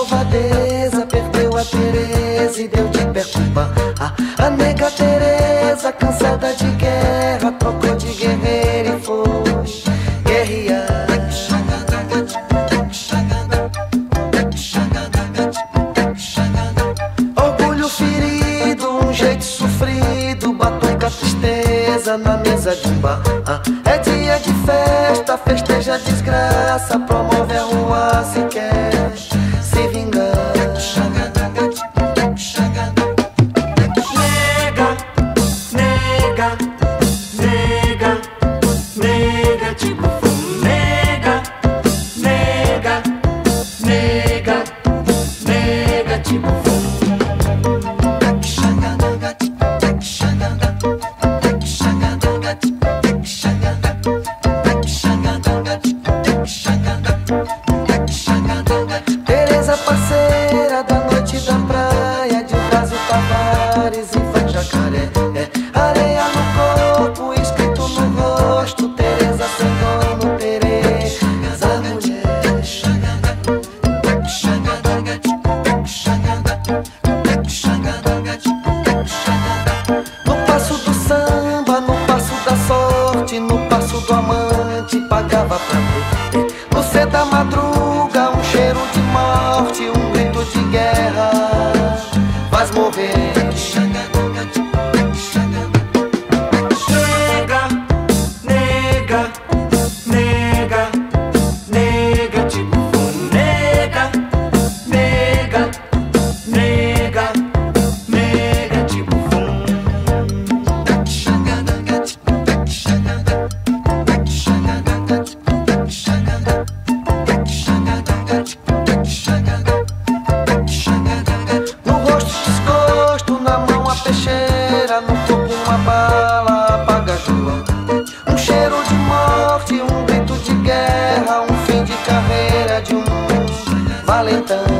malvadeza Perdeu a Tereza e deu de percuba A, a nega Tereza mesa, na mesa de bar. Ah, é dia de festa, festeja a desgraça, promove a rua se quer se vingar. Nega, nega, nega, nega de boa. amante pagava pra ver. na mão a peixeira, no topo uma bala, apaga João. Um cheiro de morte, um grito de guerra, um fim de carreira de um valentão.